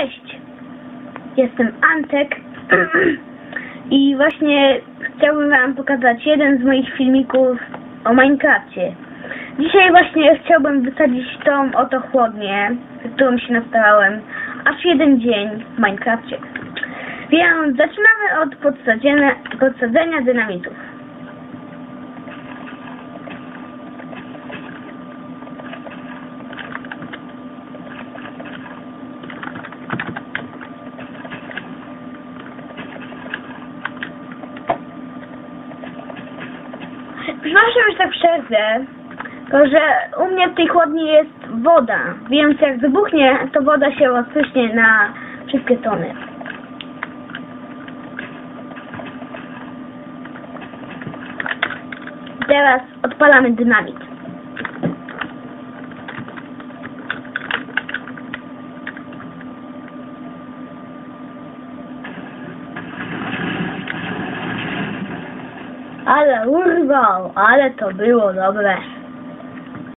Cześć! Jestem Antek i właśnie chciałbym wam pokazać jeden z moich filmików o Minecrafcie. Dzisiaj właśnie chciałbym wysadzić tą oto chłodnię, którą się nastarałem aż jeden dzień w Minecrafcie. Więc zaczynamy od podsadzenia, podsadzenia dynamitów. Przepraszam, że tak przerwę, to że u mnie w tej chłodni jest woda, więc jak wybuchnie, to woda się rozpryśnie na wszystkie strony. Teraz odpalamy dynamit. Ale urwał, ale to było dobre.